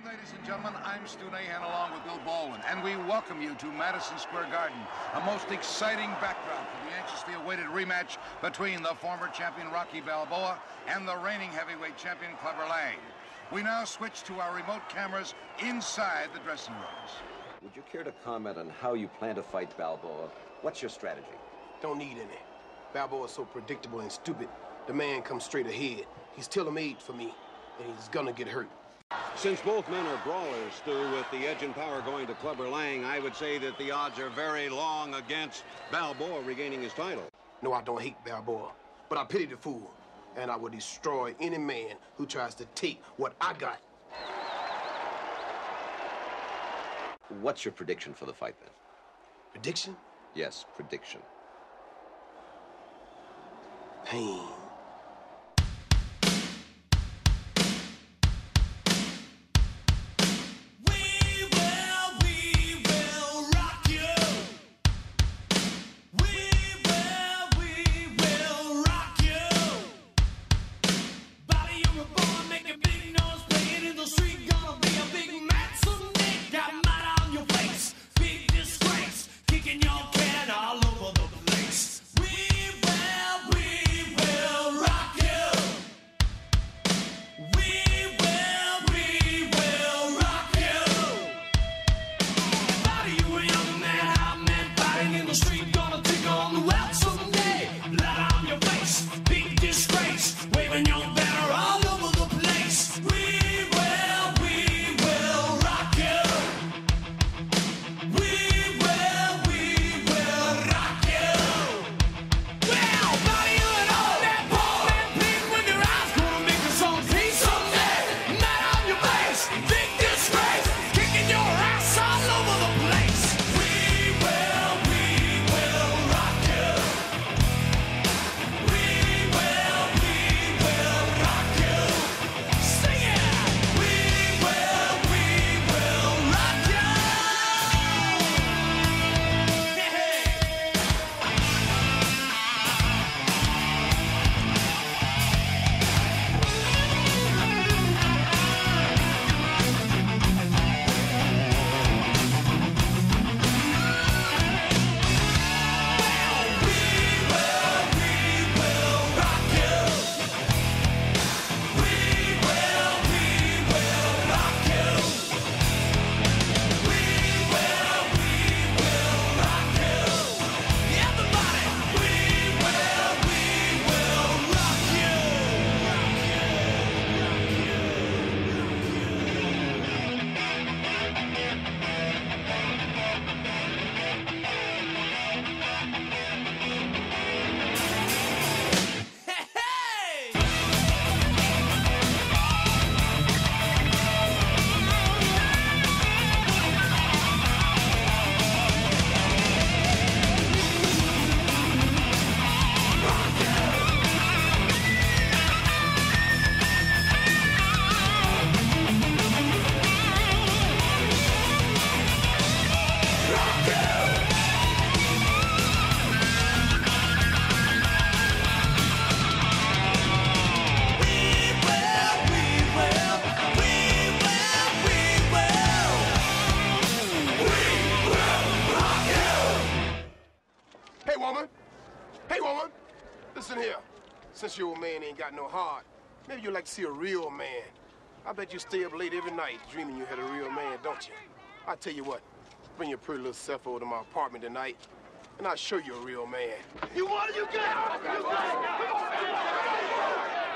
evening, ladies and gentlemen. I'm Stu Nahan along with Bill Baldwin, and we welcome you to Madison Square Garden, a most exciting backdrop for the anxiously awaited rematch between the former champion Rocky Balboa and the reigning heavyweight champion Clubber Lang. We now switch to our remote cameras inside the dressing rooms. Would you care to comment on how you plan to fight Balboa? What's your strategy? Don't need any. Balboa's so predictable and stupid. The man comes straight ahead. He's tailor-made for me, and he's gonna get hurt. Since both men are brawlers, Stu, with the edge and power going to Clubber Lang, I would say that the odds are very long against Balboa regaining his title. No, I don't hate Balboa, but I pity the fool, and I will destroy any man who tries to take what I got. What's your prediction for the fight then? Prediction? Yes, prediction. Pain. Since your old man ain't got no heart, maybe you'd like to see a real man. I bet you stay up late every night dreaming you had a real man, don't you? I tell you what, bring your pretty little self over to my apartment tonight, and I'll show you a real man. You want it? You got it. You got it.